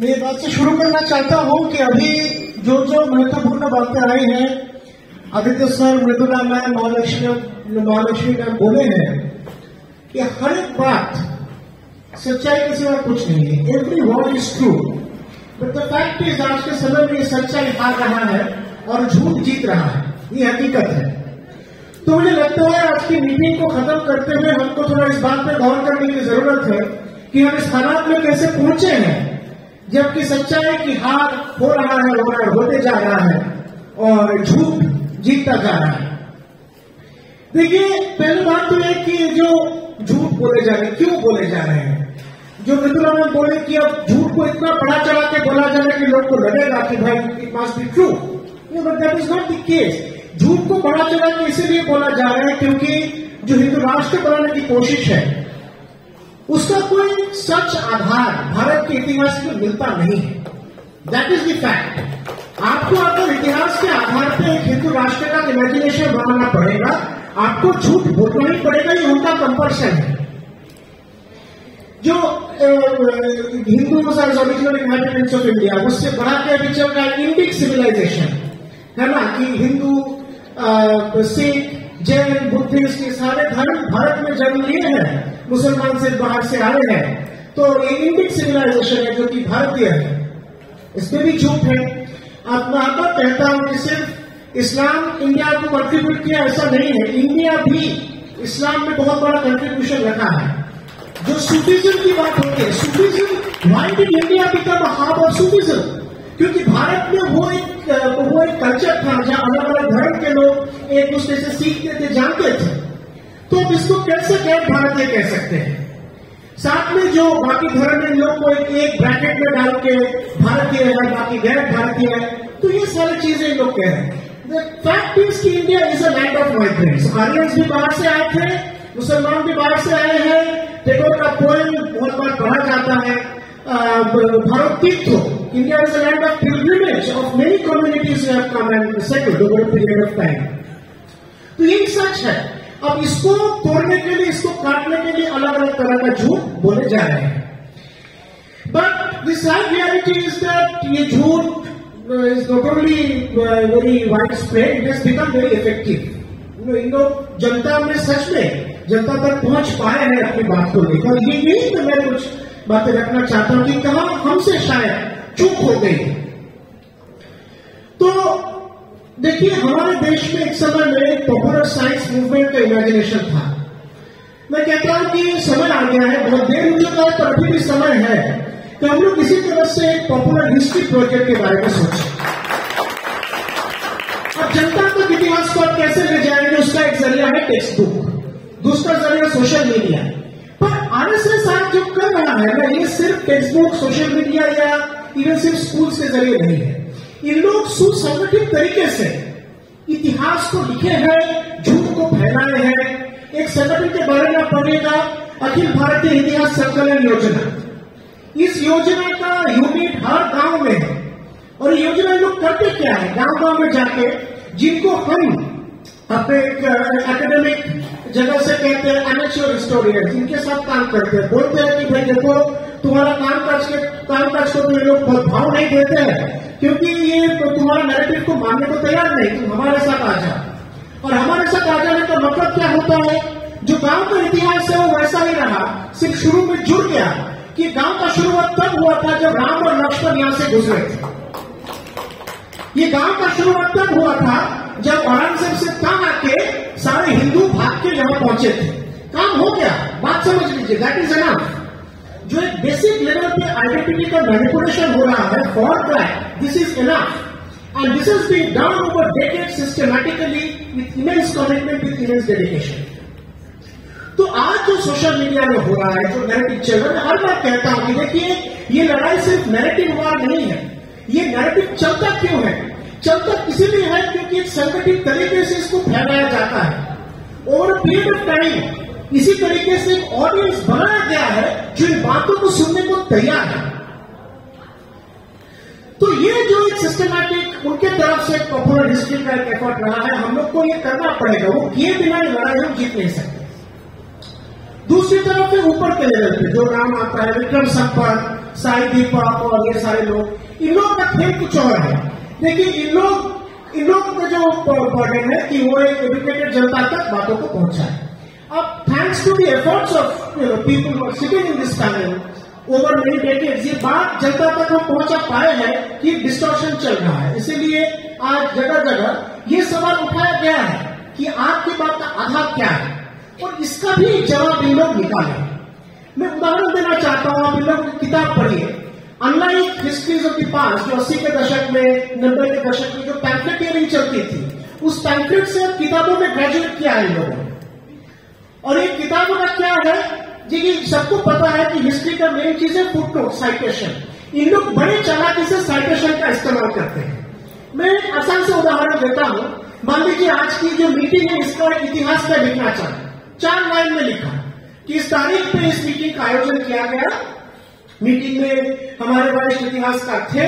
मैं ये बात से शुरू करना चाहता हूँ कि अभी जो जो महत्वपूर्ण बातें आई हैं Aditya sir Mridula ma'am Mahalakshmi Mahalakshmi ma'am बोले हैं कि हर एक बात सच्चाई के सिवा कुछ नहीं है। Every word is true but the fact is आज के समय में सच्चाई हार रहा है और झूठ जीत रहा है। ये हकीकत है। तो मुझे लगता है आज की मीटिंग को खत्म करते हुए हमको थोड़ा इस बात पर गौर करने की ज़रूरत है कि हम इस हालात में कैसे पहुँचे हैं। जबकि सच्चाई की हार हो रहा है हो होते जा रहा है और झूठ जीतता जा रहा है। देखिए, पहली बात तो है कि जो झूठ बोले जा रहे क्यों बोले जा रहे हैं? जो मित्रों ने बोले कि अब झूठ को इतना बड़ा चढ़ा के बोला जा रहा है कि लोग को लगेगा कि भाई it must be true but that is not the case झूठ को बड़ा चढ़ा के इसीलिए बोला जा रहा है क्योंकि जो हिंदू राष्ट्र बनाने की कोशिश है उसका कोई सच आधार भारत के इतिहास में मिलता नहीं है। दैट इज़ द फैक्ट आपको अगर इतिहास के आधार पर एक हिंदू राष्ट्र का इमेजिनेशन बनाना पड़ेगा, आपको झूठ बोलना ही पड़ेगा, ये उनका कंपल्सन है। जो Hindu original inhabitants of India उससे के अभी चल रहा है इंडिक सिविलाइजेशन है ना, कि हिंदू सिख जैन, बुद्धिस्ट ये सारे धर्म भारत में जन्म लिए हैं, मुसलमान से बाहर से आए हैं। तो ये इंडिक सिविलाइजेशन है जो कि भारतीय है। इसमें भी झूठ है। आप मैं आपका कहता हूँ कि सिर्फ़ इस्लाम इंडिया को कंट्रीब्यूट किया ऐसा नहीं है। इंडिया भी इस्लाम में बहुत बड़ा कंट्रीब्यूशन रखा है। जो सूफिज्म की बात होती है Sufism did India become hub of Sufism क्योंकि भारत में वो एक वो एक कल्चर था जहाँ अलग अलग धर्म के लोग एक दूसरे से सीखते थे जानते थे। तो अब इसको कैसे गैर भारतीय कह सकते हैं? साथ में जो बाकी धर्म में लोग को एक, एक ब्रैकेट में डाल के भारतीय है बाकी गैर भारतीय है तो ये सारी चीज़ें लोग कह रहे हैं। फैक्ट इज़ की India is a land of migrants Aryans भी बाहर से आए थे मुसलमान भी बाहर से आए हैं। टेगोर का पोएम बहुत बार पढ़ा जाता है भारत तीर्थ India is a land of pilgrimage of many communities have come and settled over a period of time तो ये सच है, अब इसको तोड़ने के लिए, इसको काटने के लिए अलग अलग तरह का झूठ बोले जा रहे हैं। But the sad reality is that ये झूठ is not only very wide spread it has become very effective in लोग जनता में सच में, जनता तक पहुँच पाए हैं अपनी बात को लेकर। ये तो मैं कुछ बातें रखना चाहता हूँ कि कहा हमसे शायद चूक हो गई तो देखिए, हमारे देश में एक समय में पॉपुलर साइंस मूवमेंट का इमेजिनेशन था। मैं कहता हूँ कि समय आ गया है, बहुत देर हो चुका है, पर अभी भी समय है कि हम लोग इसी तरह से एक पॉपुलर हिस्ट्री प्रोजेक्ट के बारे में सोचें। अब जनता तक इतिहास को आप कैसे ले जाएँगे, उसका एक ज़रिया है टेक्स्ट बुक दूसरा ज़रिया सोशल मीडिया पर आरएसएस आज है ना, ये सिर्फ़ टेक्स्ट बुक सोशल मीडिया या इवन सिर्फ़ स्कूल के ज़रिए नहीं है। इन लोग सुसंगठित तरीके से इतिहास को लिखे हैं, झूठ को फैलाए हैं। एक संगठन के बारे में पढ़ेगा अखिल भारतीय इतिहास संकलन योजना। इस योजना का यूनिट हर गाँव में है। और योजना लोग करते क्या है? गाँव गाँव में जाके जिनको हम अपने एकेडमिक जगह से कहते हैं एमेच्योर हिस्टोरियन जिनके साथ काम करते हैं, बोलते हैं कि भाई देखो, तुम्हारा काम काज के काम काज को तो लोग भाव नहीं देते हैं, क्योंकि ये तो तुम्हारा नैरेटिव को मानने को तैयार नहीं, तुम हमारे साथ आ जाओ। और हमारे साथ आ जाने का मतलब क्या होता है? जो गाँव का इतिहास है, वो वैसा ही रहा। सिर्फ़ शुरू में जुड़ गया कि गाँव का शुरुआत तब हुआ था जब राम और लक्ष्मण यहाँ से गुजरे। थे ये गाँव का शुरुआत तब हुआ था जब औरंगज़ेब से तंग आके सारे हिंदू भाग के यहाँ पहुँचे थे। काम हो गया, बात समझ लीजिए। दैट इज़ एनफ जो एक बेसिक लेवल पे आइडेंटिटी का मैनिपुलेशन हो रहा है for that this is enough and this is been done over decade systematically with immense commitment with immense dedication तो आज जो सोशल मीडिया में हो रहा है, जो नैरेटिव चल रहा है, हर बार कहता हूँ कि देखिए, ये लड़ाई सिर्फ़ नैरेटिव वार नहीं है। ये नैरेटिव चलता क्यों है? चलता इसीलिए है क्योंकि एक संगठित तरीके से इसको फैलाया जाता है। ओवर पीरियड ऑफ़ टाइम इसी तरीके से एक ऑडियंस बनाया गया है जो इन बातों को सुनने को तैयार है। तो ये जो एक सिस्टमैटिक उनके तरफ़ से पॉपुलर हिस्ट्री का एक एफर्ट रहा है, हम लोग को ये करना पड़ेगा। वो किए बिना लड़ाई हम जीत नहीं सकते। दूसरी तरफ़ है ऊपर के लेवल पे, जो नाम आता है, विक्रम संपर्क साई दीपक और ये सारे लोग, इन लोगों का खेल कुछ और है। देखिए, इन लोग, इन लोगों का जो बर्डन है कि वो एक एजुकेटेड जनता तक बातों को पहुँचाए अब thanks to the efforts of people sitting in this panel over many decades ये बात जनता तक हम पहुँचा पाए हैं कि डिस्टॉर्शन चल रहा है। इसीलिए आज जगह जगह ये सवाल उठाया गया है कि आपकी बात का आधार क्या है? और इसका भी जवाब इन लोग निकाले। मैं उदाहरण देना चाहता हूँ, आप इन लोग किताब पढ़िए। Unlike histories of the past जो अस्सी के दशक में, नब्बे के दशक में जो पैम्फलेटियरिंग चलती थी, उस पैम्फलेट से किताबों में ग्रेजुएट किया है लोगों और ये किताबों का क्या है? जी सबको पता है कि हिस्ट्री का मेन चीज़ है फुटनोट साइटेशन इन लोग बड़े चालाकी से साइटेशन का इस्तेमाल करते हैं। मैं आसान से उदाहरण देता हूँ। मान लीजिए आज की जो मीटिंग है, इसका इतिहास का लिखना चाहते चार लाइन में लिखा कि इस तारीख पे इस मीटिंग का आयोजन किया गया। मीटिंग में हमारे वरिष्ठ इतिहासकार थे।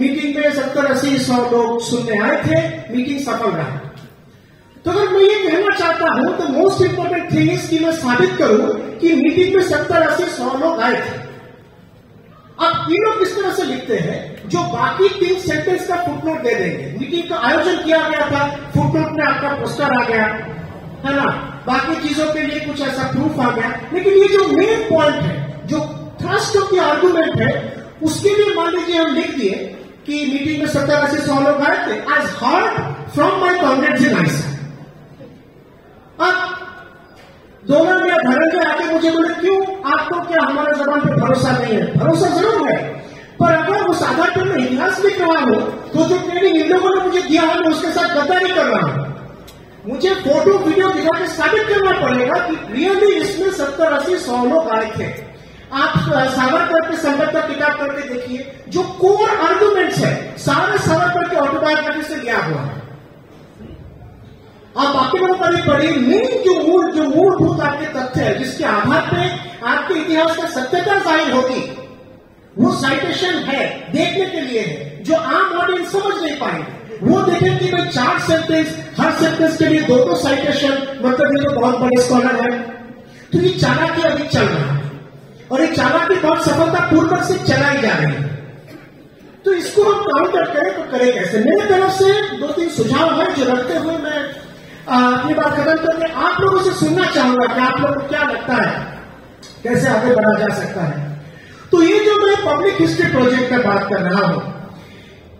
मीटिंग में सत्तर अस्सी सौ लोग सुनने आए थे। मीटिंग सफल रहा। तो अगर मैं ये कहना चाहता हूँ तो मोस्ट इंपोर्टेंट थिंग इज़ कि मैं साबित करूँ कि मीटिंग में सत्तर अस्सी सौ लोग आए थे। अब तीन लोग किस तरह से लिखते हैं? जो बाकी तीन सेंटेंस का फुटनोट दे देंगे। मीटिंग का आयोजन किया गया था फुटनोट में आपका पोस्टर आ गया। है ना? बाकी चीज़ों के लिए कुछ ऐसा प्रूफ आ गया। लेकिन ये जो मेन पॉइंट है जो थ्रस्ट ऑफ़ द आर्गूमेंट है, उसके लिए मान लीजिए हम लिख दिए कि मीटिंग में सत्तर अस्सी सौ लोग आए थे as heard from my congrats in AISA अब, दोनों में धनंजय आके मुझे बोले, क्यों? आपको क्या हमारे जबान पर भरोसा नहीं है? भरोसा ज़रूर है, पर अगर उस आधार पर मैं इतिहास लिख रहा हूँ तो जो ट्रेनिंग इन लोगों ने मुझे दिया है, मैं उसके साथ गद्दारी कर रहा हूँ। मुझे फ़ोटो वीडियो दिखा के साबित करना पड़ेगा कि रियली इसमें सत्तर अस्सी सौ लोग आए थे। आप सावरकर के, संगत का किताब करके देखिए, जो कोर आर्गूमेंट्स है, सारे सावरकर के ऑटोबायोग्राफी से लिया हुआ है। आप बाकी लोगों भी पढ़िए मेन जो मूल, जो मूलभूत आपके तथ्य है, जिसके आधार पे आपके इतिहास का सत्यता ज़ाहिर होगी, वो साइटेशन है, देखने के लिए है, जो आम ऑडियंस समझ नहीं पाएँगे। वो देखें कि भाई चार सेंटेंस हर सेंटेंस के लिए दो दो साइटेशन मतलब ये तो बहुत बड़े स्कॉलर है। तो ये चालाकी अभी चल रहा है। और ये चालाकी बहुत सफलता पूर्वक से चलाई जा रही है। तो इसको हम काउंटर करें तो करें कैसे? मेरे तरफ़ से दो तीन सुझाव है जो रखते हुए मैं अपनी बात खत्म करके आप लोगों से सुनना चाहूँगा कि आप लोगों को क्या लगता है, कैसे आगे बढ़ा जा सकता है। तो ये जो मैं पब्लिक हिस्ट्री प्रोजेक्ट में बात कर रहा हूँ,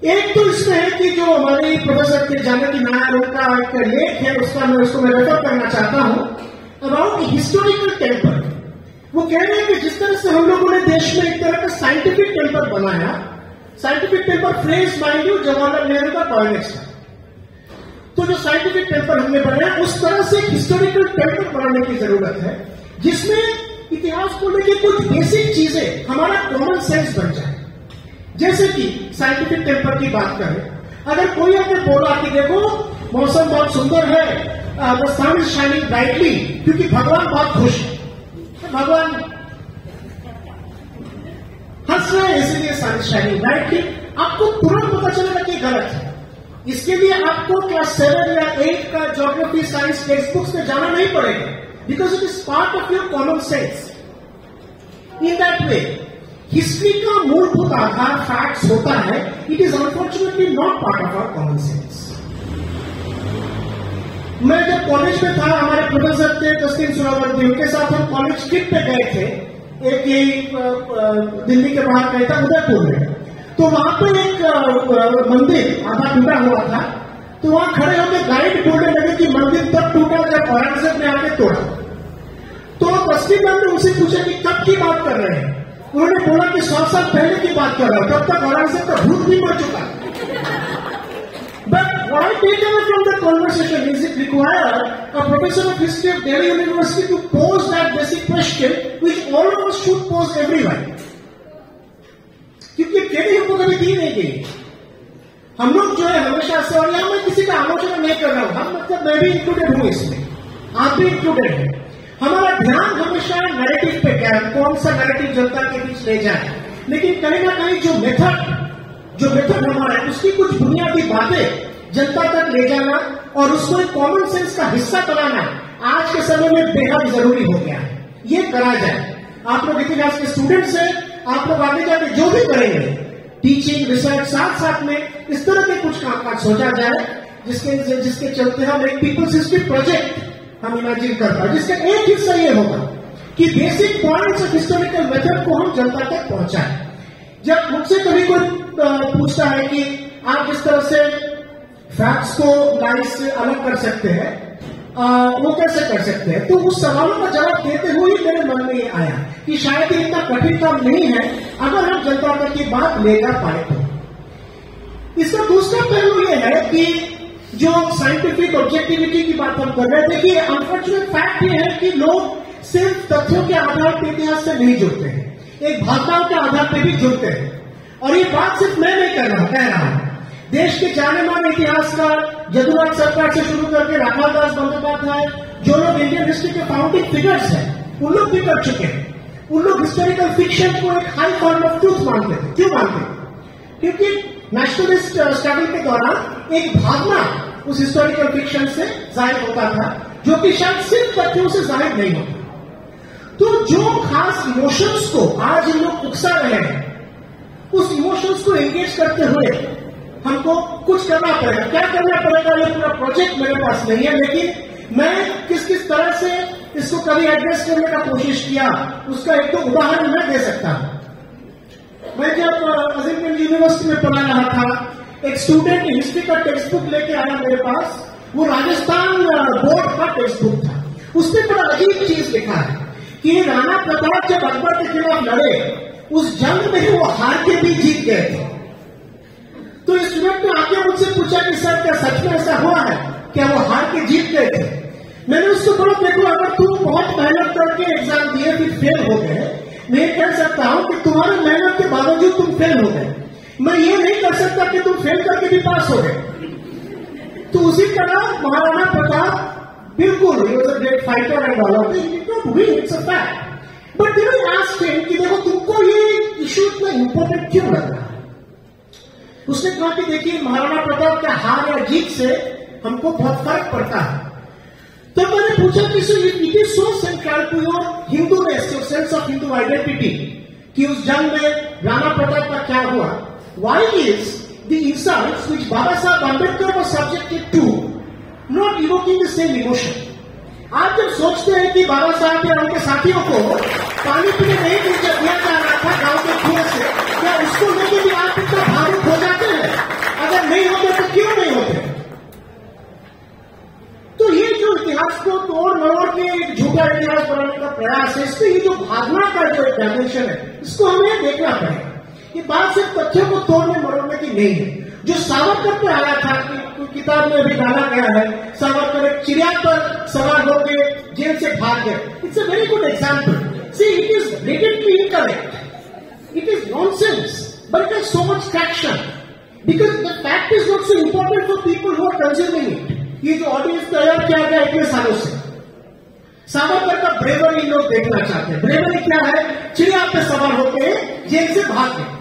एक तो इसमें है कि जो हमारी प्रोफेसर के जानकी नायर उनका एक लेख है, उसका मैं उसको मैं रेफर करना चाहता हूँ अबाउट हिस्टोरिकल टेम्पर वो कह रहे हैं कि जिस तरह से हम लोगों ने देश में एक तरह का साइंटिफिक टेम्पर बनाया scientific temper phrase mind you Jawaharlal Nehru का था। तो जो साइंटिफिक टेम्पर हमने बनाया, उस तरह से एक हिस्टोरिकल टेम्पर बनाने की ज़रूरत है, जिसमें इतिहास को लेकर कुछ बेसिक चीज़ें, हमारा कॉमन सेंस बन जाए। जैसे कि साइंटिफिक टेम्पर की बात करें, अगर कोई आपने बोला कि देखो, मौसम बहुत सुंदर है द सन शाइनिंग ब्राइटली क्योंकि भगवान बहुत खुश है। भगवान। हंस रहे हैं इसीलिए इज़ शाइनिंग ब्राइटली आपको तुरंत पता चलेगा कि गलत है। इसके लिए आपको क्लास सेवन या एट का ज्योग्राफी साइंस टेक्स्ट बुक्स में जाना नहीं पड़ेगा। Because it is part of your common sense in that way history का मूलभूत आधार फैक्ट्स होता है। It is unfortunately not part of our common sense मैं जब कॉलेज में था, हमारे प्रोफेसर थे तस्किन सुरावर्ती उनके साथ हम कॉलेज ट्रिप पे गए थे। एक ही दिल्ली के बाहर गए था, उदयपुर में। तो वहाँ पर एक मंदिर, आधा टूटा हुआ था। तो वहाँ खड़े होकर गाइड बोलने लगे कि मंदिर तब टूटा जब औरंगज़ेब ने आके तोड़ा। तो तस्वीर ने उनसे पूछा कि कब की बात कर रहे हैं? उन्होंने बोला कि सौ साल पहले की बात कर रहा हूँ, तब तक औरंगज़ेब का भूत भी मर चुका। But why take away from the conversation? Is it required a professor of history of Delhi University to pose that basic question which all of us should pose everyone? क्योंकि ट्रेनिंग हमको कभी दी नहीं गई। हम लोग जो है हमेशा से, और यहाँ मैं किसी का आलोचना नहीं कर रहा हूँ। हम मतलब मैं भी इंक्लूडेड हूँ इसमें। आप भी इंक्लूडेड है। हमारा ध्यान हमेशा नैरेटिव पे क्या है। कौन सा नैरेटिव जनता के बीच ले जाए? लेकिन कहीं ना कहीं जो मेथड जो मेथड हमारा है, उसकी कुछ बुनियादी बातें जनता तक ले जाना और उसको एक कॉमन सेंस का हिस्सा बनाना आज के समय में बेहद ज़रूरी हो गया है। ये करा जाए। आप लोग इतिहास के स्टूडेंट्स हैं, आप लोग आगे जाके जो भी करेंगे टीचिंग रिसर्च साथ साथ में इस तरह के कुछ काम काज सोचा जाए, जिसके जिसके चलते हम एक पीपल्स हिस्ट्री प्रोजेक्ट हम इमेजिन कर पाए, जिसका एक हिस्सा ये होगा कि basic points of historical method को हम जनता तक पहुँचाए। जब मुझसे कभी कोई पूछता है कि आप जिस तरह से फैक्ट्स को लाइफ से अलग कर सकते हैं। वो कैसे कर सकते हैं? तो उस सवालों का जवाब देते हुए मेरे मन में ये आया कि शायद ये इतना कठिन काम नहीं है, अगर हम जनता तक की बात ले जा पाए तो। इसका दूसरा पहलू ये है कि जो साइंटिफिक ऑब्जेक्टिविटी की बात हम कर रहे थे कि अनफॉर्चुनेट फैक्ट ये है कि लोग सिर्फ़ तथ्यों के आधार पर इतिहास से नहीं जुड़ते हैं, एक भावनाओं के आधार पर भी जुड़ते हैं। और ये बात सिर्फ़ मैं नहीं कर रहा, कह रहा हूँ। देश के जाने माने इतिहासकार जदुनाथ सरकार से शुरू करके राघव दास बंदोपाध्याय, जो लोग इंडियन हिस्ट्री के फाउंडिंग फिगर्स हैं, उन लोग भी कर चुके हैं। उन लोग हिस्टोरिकल फिक्शन को एक हाई फॉर्म ऑफ़ ट्रूथ मानते थे क्यों मानते क्योंकि नेशनलिस्ट स्ट्रगल के दौरान एक भावना उस हिस्टोरिकल फिक्शन से ज़ाहिर होता था, जो कि शायद सिर्फ़ तथ्यों से ज़ाहिर नहीं होता। तो जो खास इमोशंस को आज इन लोग उकसा रहे हैं, उस इमोशंस को एंगेज करते हुए हमको कुछ करना पड़ेगा। क्या करना पड़ेगा? ये पूरा प्रोजेक्ट मेरे पास नहीं है, लेकिन मैं किस किस तरह से इसको कभी एड्रेस करने का कोशिश किया, उसका एक तो उदाहरण मैं दे सकता हूँ। मैं जब अजीमगंज यूनिवर्सिटी में पढ़ा रहा था, एक स्टूडेंट हिस्ट्री का टेक्स्ट बुक लेके आया मेरे पास। वो राजस्थान बोर्ड का टेक्स्ट बुक था। उसने बड़ा अजीब चीज़ लिखा है कि राणा प्रताप जब अकबर के खिलाफ लड़े, उस जंग में वो हार के भी जीत गए थे। तो स्टूडेंट ने आके मुझसे पूछा कि, सर, क्या सच में ऐसा हुआ है? क्या वो हार के जीत गए थे? मैंने उसको बोला, देखो, अगर तुम बहुत मेहनत करके एग्ज़ाम दिए, फिर फेल हो गए। मैं कह सकता हूँ कि तुम्हारे मेहनत के बावजूद तुम फेल हो गए। मैं ये नहीं कर सकता कि तुम फेल करके भी पास हो गए। तो उसी तरह महाराणा प्रताप, बिल्कुल great fighter and all of it's a but there कि, देखो, तुमको ये इश्यू इतना इंपॉर्टेंट क्यों लग रहा उसने कहा कि देखिए, महाराणा प्रताप के हार या जीत से हमको बहुत फ़र्क पड़ता है। तो मैंने पूछा कि so central to your Hinduness your sense of Hindu identity कि उस जंग में राणा प्रताप का क्या हुआ? Why is the insult which Baba Saheb Ambedkar was subjected to not evoking the same emotion आप जब सोचते हैं कि बाबा साहब या उनके साथियों को पानी पीने नहीं दिया जा रहा था गाँव के कुएँ से, क्या उसको लेके भी आप इतिहास को तोड़ मरोड़ के एक झूठा इतिहास बनाने का प्रयास है। इसमें ये जो भावना का जो डायमेंशन है, इसको हमें देखना पड़ेगा ये बात सिर्फ़ तथ्यों को तोड़ने मरोड़ने की नहीं है। जो सावरकर पे आया था कि किताब में भी डाला गया है, सावरकर एक चिड़िया पर सवार होकर जेल से भाग गए। It's a very good example see it is brilliantly incorrect it is nonsense it has so much traction. Because the fact is not so important for people who are consuming it. ये जो audience तैयार किया गया इतने सालों से सावरकर का bravery लोग देखना चाहते हैं। ब्रेवरी क्या है? चिड़िया पे सवार हैं, जेल से भाग गए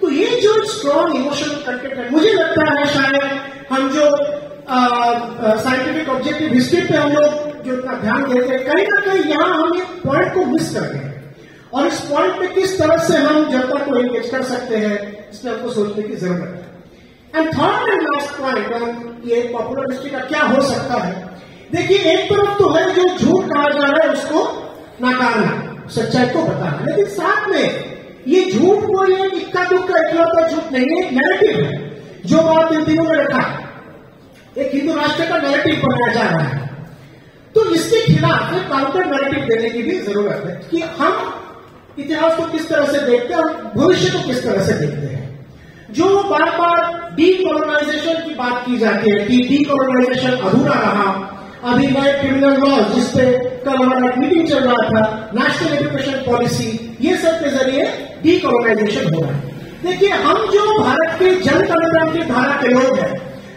तो ये जो स्ट्रॉन्ग इमोशनल कंटेंट है, मुझे लगता है शायद हम जो साइंटिफिक ऑब्जेक्टिव हिस्ट्री पे हम लोग जो इतना ध्यान देते हैं, कहीं ना कहीं यहाँ हम एक पॉइंट को मिस करते हैं। और इस पॉइंट पे किस तरह से हम जनता को एंगेज कर सकते हैं इसमें हमको सोचने की ज़रूरत है। And third and last point ये पॉपुलर हिस्ट्री का क्या हो सकता है? देखिए, एक तरफ़ तो है जो झूठ कहा जा रहा है, उसको नकारना। सच्चाई को बताना। लेकिन साथ में ये झूठ को ये इक्का दुक्का इकलौता झूठ नहीं है नैरेटिव है, जो बात इन दिनों में रखा। एक हिंदू राष्ट्र का नैरेटिव बनाया जा रहा है। तो इसके खिलाफ एक काउंटर नैरेटिव देने की भी ज़रूरत है कि हम इतिहास को किस तरह से देखते हैं, और भविष्य को किस तरह से देखते हैं। जो बार बार डीकोलोनाइजेशन की बात की जाती है, कि डीकोलोनाइजेशन अधूरा रहा। अभी नए क्रिमिनल लॉ जिसपे कल हमारा एक मीटिंग चल रहा था नेशनल एजुकेशन पॉलिसी ये सब के ज़रिए डीकोलोनाइजेशन हो रहा है। देखिए, हम जो भारत के जन कल्याण की धारा के लोग हैं,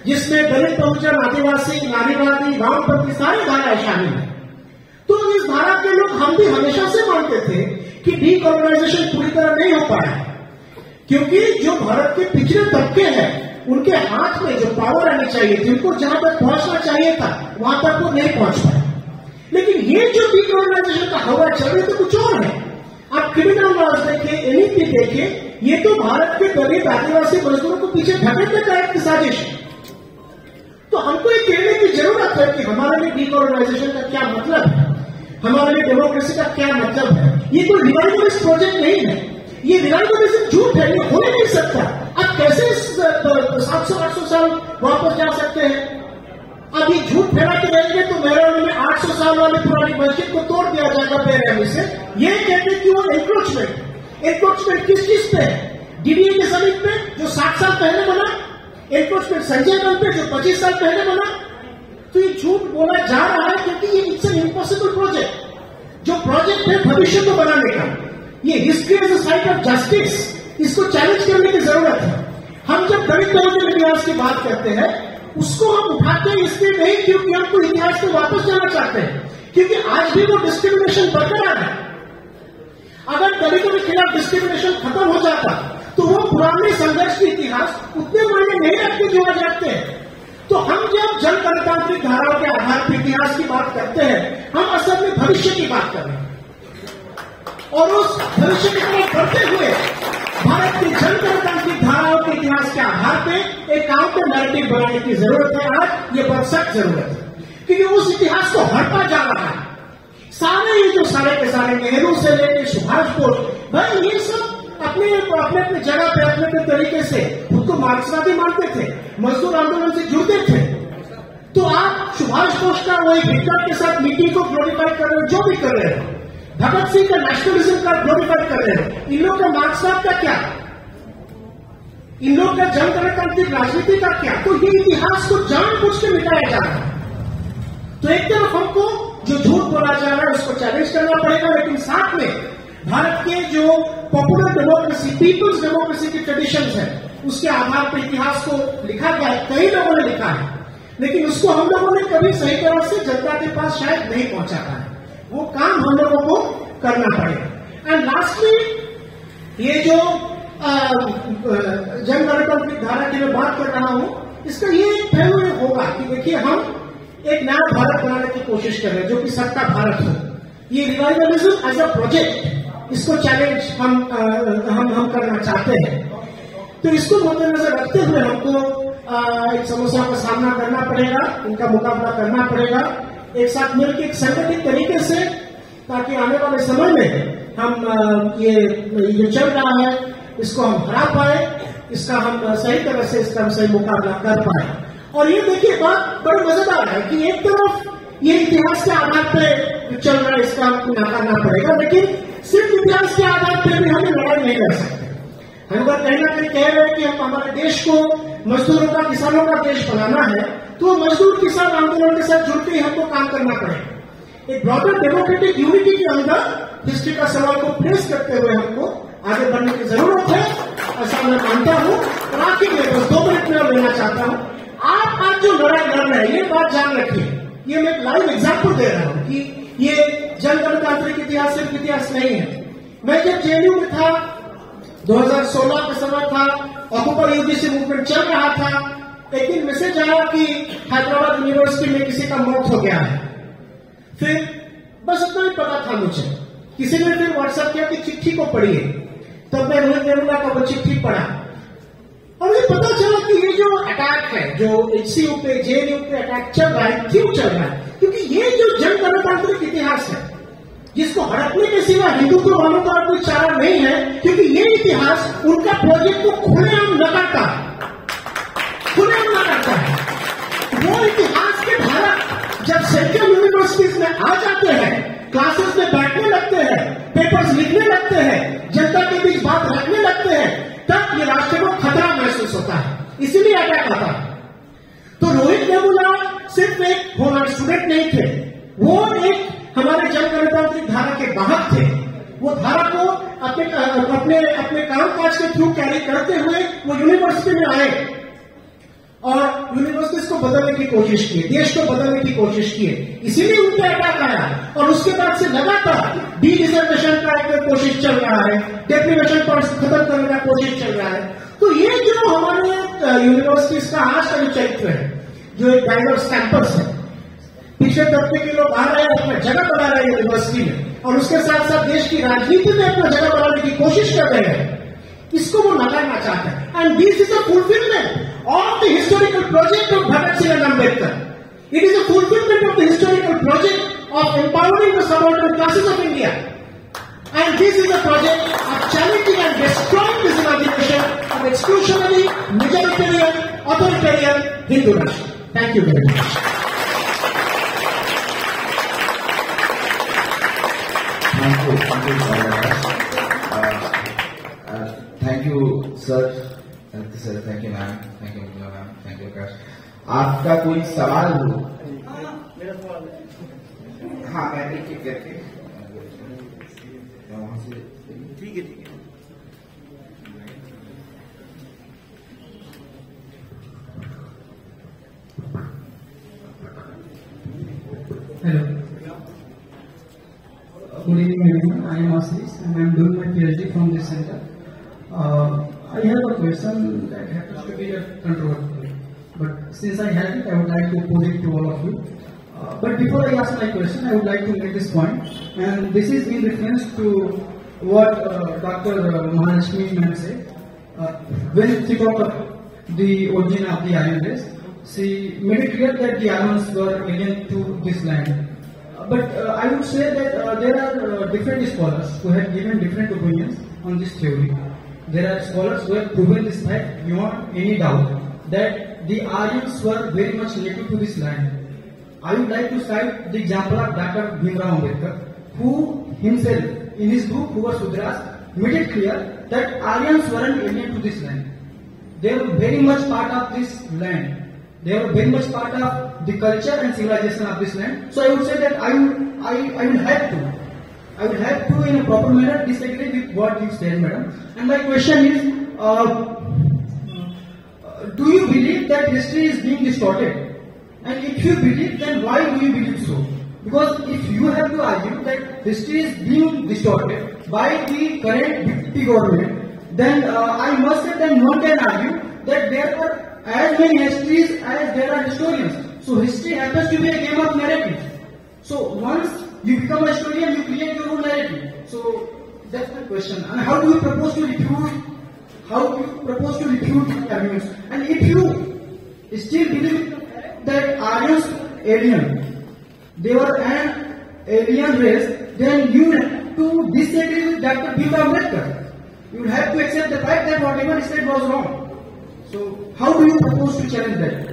जिसमें दलित, बहुजन, आदिवासी, नारीवादी, वामपंथी सारी धाराएँ शामिल है। तो इस धारा के लोग हम भी हमेशा से मानते थे कि डीकोलोनाइजेशन पूरी तरह नहीं हो पाया। क्योंकि जो भारत के पिछले तबके हैं, उनके हाथ में जो पावर आनी चाहिए थी, उनको जहाँ तक पहुँचना चाहिए था, वहाँ तक वो नहीं पहुँच पाए। लेकिन ये जो डीकोलोनाइजेशन का हवा चल रही तो कुछ और है। आप क्रिमिनल लॉज देखें एनईपी देखें, ये तो भारत के गरीब आदिवासी मजदूरों को पीछे ढकेलने का एक साजिश है। तो हमको ये कहने की ज़रूरत है कि हमारे लिए डीकोलोनाइजेशन का क्या मतलब है? हमारे लिए डेमोक्रेसी का क्या मतलब है? ये कोई रिवाइवलिस्ट प्रोजेक्ट नहीं है। ये रिवाइवलिज्म झूठ है, ये हो ही नहीं सकता। अब कैसे सात सौ, आठ सौ साल वापस जा सकते हैं? अब ये झूठ फैला के रहेंगे तो मेहरानी में आठ सौ साल वाली पुरानी मस्जिद को तोड़ दिया जाएगा बेरहमी से। ये कहते कि वो एंक्रोचमेंट एंक्रोचमेंट किस चीज़ पे है? डीडीए के ज़मीन पे, जो सात साल पहले बना। एंक्रोचमेंट संजय बल पे, जो पच्चीस साल पहले बना। तो ये झूठ बोला जा रहा है क्योंकि ये इट्स एन इम्पॉसिबल प्रोजेक्ट जो प्रोजेक्ट है, भविष्य को बनाने का। ये history as site of justice इसको चैलेंज करने की ज़रूरत है। हम जब दलित बहुजन इतिहास की बात करते हैं, उसको हम उठाते हैं, इसलिए नहीं क्योंकि हमको इतिहास में वापस जाना चाहते हैं। क्योंकि आज भी वो डिस्क्रिमिनेशन बरकरार है। अगर दलितों के खिलाफ डिस्क्रिमिनेशन खत्म हो जाता तो वो पुराने संघर्ष के इतिहास उतने मायने नहीं रखते जो आज रखते हैं। तो हम जब जन गणतांत्रिक धाराओं के आधार पर इतिहास की बात करते हैं, हम असल में भविष्य की बात कर रहे हैं। और उस भविष्य को बढ़ते हुए भारत की जन गणतांत्रिक धाराओं के इतिहास के आधार पर एक काउंटर नैरेटिव बनाने की ज़रूरत है। आज ये बहुत सख्त ज़रूरत है। क्योंकि उस इतिहास को हड़पा जा रहा है। सारे ये जो सारे के सारे नेहरू से लेकर सुभाष बोस, भाई ये सब अपने अपने अपने जगह पे, अपने अपने तरीके से खुद को मार्क्सवादी मानते थे, मजदूर आंदोलन से जुड़ते थे। तो आप सुभाष बोस का वही हिटलर के साथ मीटिंग को ग्लोरीफाई कर रहे हो, जो भी कर रहे हो भगत सिंह का नेशनलिज्म का ग्लोरीफाई कर रहे हैं। इन लोग का मार्क्सवाद का क्या? इन लोग का जन गणतांत्रिक राजनीति का क्या? तो ये इतिहास को जानबूझ के मिटाया जा रहा है। तो एक तरफ़ हमको जो झूठ बोला जा रहा है, उसको चैलेंज करना पड़ेगा, लेकिन साथ में भारत के जो पॉपुलर डेमोक्रेसी पीपुल्स डेमोक्रेसी की ट्रेडिशन है, उसके आधार पर इतिहास को लिखा गया है, कई लोगों ने लिखा है। लेकिन उसको हम लोगों ने कभी सही तरह से जनता के पास शायद नहीं पहुँचा पाया। वो काम हम लोगों को करना पड़ेगा एंड लास्टली ये जो जन गणतंत्रिक धारा की मैं बात कर रहा हूँ इसका ये पहलू होगा कि देखिए हम एक नया भारत बनाने की कोशिश कर रहे हैं जो कि सबका भारत हो। ये रिवाइवलिज्म एज अ प्रोजेक्ट इसको चैलेंज हम आ, हम हम करना चाहते हैं। तो इसको मद्देनजर रखते हुए हमको एक समस्या का सामना करना पड़ेगा इनका मुकाबला करना पड़ेगा। एक साथ मिलकर एक संगठित तरीके से ताकि आने वाले समय में हम ये जो चल रहा है, इसको हम हरा पाए, इसका हम सही तरह से इसका हम सही मुकाबला कर पाए। और ये देखिए, बात बड़ी मज़ेदार है कि एक तरफ़ ये इतिहास के आधार पर चल रहा है, इसका हमको नकारना पड़ेगा, लेकिन सिर्फ़ इतिहास के आधार पर भी हमें लड़ाई नहीं कर सकते। हम कहीं ना कहीं कह रहे हैं कि हम हमारे देश को मजदूरों का, किसानों का देश बनाना है तो मजदूर किसान आंदोलन के साथ जुड़ते ही, हमको काम करना पड़ेगा एक ब्रॉडर डेमोक्रेटिक यूनिटी के अंदर हिस्ट्री का सवाल को फेस करते हुए हमको आगे बढ़ने की ज़रूरत है, ऐसा मैं मानता हूँ। और आखिर में बस दो मिनट में लेना चाहता हूँ। आप आज जो लड़ाई लड़ रहे हैं, ये बात जान रखिए। ये मैं लाइव एग्ज़ाम्पल दे रहा हूँ कि ये जन गणतांत्रिक इतिहास सिर्फ़ इतिहास नहीं है। मैं जब जेएनयू में था 2016 का समय था ऑक्यूपर यूजीसी मूवमेंट चल रहा था एक दिन मैसेज आया कि हैदराबाद यूनिवर्सिटी में किसी का मौत हो गया है। फिर बस उतना ही पता था मुझे। किसी ने फिर व्हाट्सएप किया कि चिट्ठी को पढ़िए। तब मैं रोहित निर्मला का वो चिट्ठी पढ़ा। और मुझे पता चला कि ये जो अटैक है, जो एचसीयू पे जेएनयू पे अटैक चल रहा है, क्यों चल रहा है? क्योंकि ये जो जन गणतांत्रिक इतिहास है, जिसको हड़पने के सिवा हिंदुत्व वालों का कोई चारा नहीं है, क्योंकि ये इतिहास उनका प्रोजेक्ट को खुलेआम लगाता है खुलेआम लगाता है। वो इतिहास के धारा जब सेंट्रल यूनिवर्सिटीज में आ जाते हैं क्लासेस में बैठने लगते हैं पेपर्स लिखने लगते हैं, जनता के बीच बात रखने लगते हैं, तब ये राष्ट्र को खतरा महसूस होता है। इसीलिए अटैक आता है। तो रोहित नेबुला सिर्फ़ एक होनर स्टूडेंट नहीं थे। वो एक हमारे जन गणतांत्रिक धारा के बाहर थे। वो धारा को अपने अपने अपने कामकाज के थ्रू कैरी करते हुए वो यूनिवर्सिटी में आए। और यूनिवर्सिटीज को बदलने की कोशिश की, देश को बदलने की कोशिश की। इसीलिए उनके अटैक आया और उसके बाद से लगातार डी रिजर्वेशन का एक कोशिश चल रहा है डेप्रीवेशन पर खत्म करने का कोशिश चल रहा है। तो ये जो हमारे यूनिवर्सिटीज का आज का जो चरित्र है, जो एक डाइवर्स कैंपस है, पिछले तबके के लोग आ रहे हैं अपना जगह बना रहे हैं यूनिवर्सिटी में, और उसके साथ साथ देश की राजनीति में अपना जगह बनाने की कोशिश कर रहे हैं। इसको वो नकारना चाहते हैं। And this is a fulfilment on the historical project of Bharat Singh and Ambedkar. It is a fulfillment of the historical project of empowering the subaltern classes of India. And this is a project of challenging and destroying this imagination of exclusionary, majoritarian, authoritarian Hindu Russia. Thank you very much. Akash. आपका कोई सवाल हो हाँ मैं एक एक करके ठीक है ठीक है Hello. Good evening, everyone. I am Ashish and I am doing my PhD from this center. Uh, I have a question that happens to be a controversial, but since I have it, I would like to pose it to all of you. Uh, but before I ask my question, I would like to make this point, and this is in reference to what uh, Dr. Mahalakshmi ma'am said. Uh, when she talked of the origin of the Aryan race, she made it clear that the Aryans were alien to this land. Uh, But uh, I would say that uh, there are uh, different scholars who have given different opinions on this theory. There are scholars who have proven this fact beyond any doubt that the Aryans were very much native to this land. I would like to cite the example of Dr. Bhimrao Ambedkar, who himself, in his book Who Was Sudras, made it clear that Aryans weren't alien to this land. They were very much part of this land. They were very much part of the culture and civilization of this land. So I would say that I would, I, I would have to, I would have to in a proper manner disagree with what you said, madam. And my question is, uh, do you believe that history is being distorted? And if you believe, then why do you believe so? Because if you have to argue that history is being distorted by the current deputy government, then uh, I must say then one can argue that there are as many histories as there are historians. So history happens to be a game of narrative. So once you become a historian, you create your own narrative. So that's my question. And how do you propose to refute? How you propose to refute arguments? And if you still believe that Aryans alien, they were an alien race, then you have to disagree with Dr. Bhimrao Ambedkar. You have to accept the fact that whatever he said was wrong. So how do you propose to challenge that?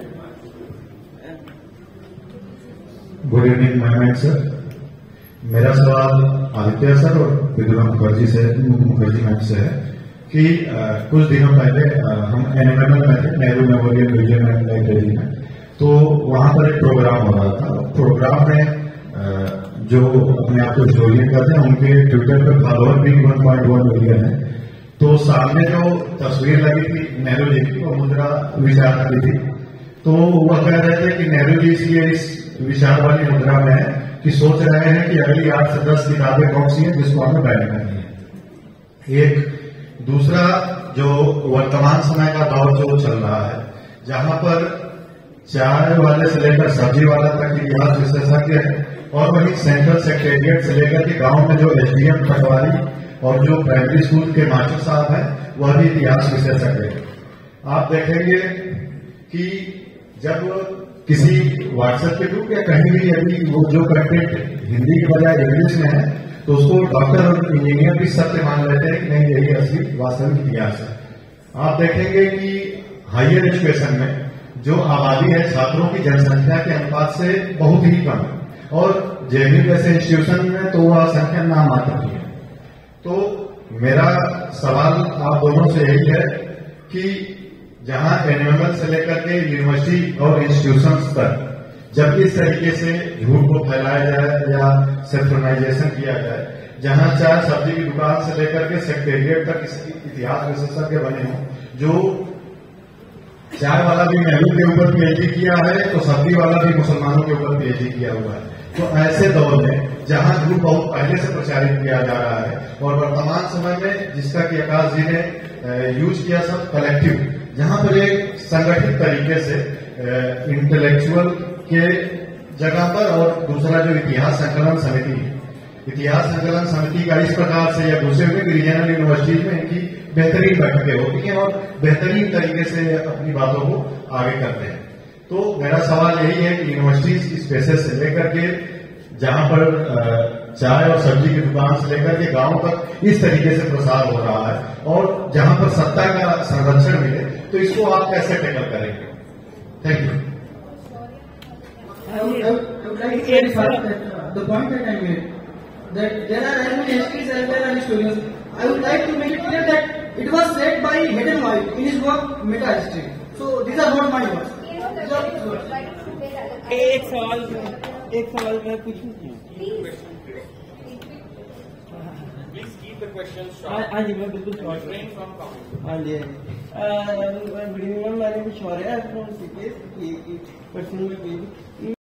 Good evening ma'am sir मेरा सवाल Aditya sir और विद्युला मुखर्जी से Mukherjee ma'am से है कि कुछ दिनों पहले हम एनएमएमएल में थे Nehru memorial museum and library में तो वहाँ पर एक प्रोग्राम हो रहा था। प्रोग्राम में जो अपने आप को हिस्टोरियन कहते हैं उनके ट्विटर पर फॉलोअर भी 1.1 मिलियन है। तो सामने जो तस्वीर लगी थी नेहरू जी की, वो मुद्रा विचार की थी। तो वह कह रहे थे कि नेहरू जी इसलिए इस विचार वाली मुद्रा में है कि सोच रहे हैं कि अगली आठ से दस किताबें कौन सी हैं जिसको हमें बैन करनी है। एक दूसरा जो वर्तमान समय का दौर जो चल रहा है, जहाँ पर चाय वाले से लेकर सब्ज़ी वाला तक इतिहास विशेषज्ञ है और वही सेंट्रल सेक्रेटरिएट से लेकर के गाँव में जो एसडीएम पटवारी और जो प्राइमरी स्कूल के मास्टर साहब हैं, वह भी इतिहास विशेषज्ञ है। आप देखेंगे कि जब किसी व्हाट्सएप के ग्रुप या कहीं भी यदि वो जो कंटेंट हिंदी के बजाय इंग्लिश में है तो उसको डॉक्टर और इंजीनियर भी सत्य मान लेते हैं कि नहीं, यही असली वास्तविक इतिहास है। आप देखेंगे कि हायर एजुकेशन में जो आबादी है, छात्रों की जनसंख्या के अनुपात से बहुत ही कम है। और जेबी जैसे इंस्टीट्यूशन में तो वह संख्या नाम मात्र की है। तो मेरा सवाल आप दोनों से यही है कि जहाँ एनएमएल से लेकर के यूनिवर्सिटी और इंस्टीट्यूशन तक जब इस तरीके से झूठ को फैलाया जाए या सेंट्रलाइजेशन किया जाए, जहाँ चाहे सब्ज़ी की दुकान से लेकर के सेक्रेटरिएट तक इसकी इतिहास विशेषज्ञ बने हों, जो चाय वाला भी नेहरू के ऊपर पीएचडी किया है तो सब्ज़ी वाला भी मुसलमानों के ऊपर पीएचडी किया हुआ है। तो ऐसे दौर में, जहाँ झूठ बहुत पहले से प्रचारित किया जा रहा है, और वर्तमान समय में जिसका कि आकाश जी ने यूज़ किया सब कलेक्टिव जहाँ पर एक संगठित तरीके से इंटेलेक्चुअल के जगह पर और दूसरा जो इतिहास संकलन समिति है। इतिहास संकलन समिति का इस प्रकार से या दूसरे में रीजनल यूनिवर्सिटीज में इनकी बेहतरीन बैठकें होती हैं और बेहतरीन तरीके से अपनी बातों को आगे करते हैं। तो मेरा सवाल यही है कि यूनिवर्सिटीज इस स्पेसेस से लेकर के, जहाँ पर चाय और सब्ज़ी की दुकान से लेकर के गाँव तक इस तरीके से प्रसार हो रहा है और जहाँ पर सत्ता का संरक्षण मिले तो इसको आप कैसे टैकल करेंगे? Thank you I would, I would, I would like to clarify that uh, the point that I made, that there are as many histories as there are historians. I would like to make it clear that it was said by Hayden White in his work Meta History. So these are not my words. These are his words. एक सवाल एक सवाल मैं पूछूं Please keep the questions हाँ short. हाँ जी मैं बिल्कुल शॉर्ट Refrain from comments. हाँ जी हाँ जी गुड इवनिंग मैम मैंने कुछ और है फ्रॉम सीपीएस पर्सनल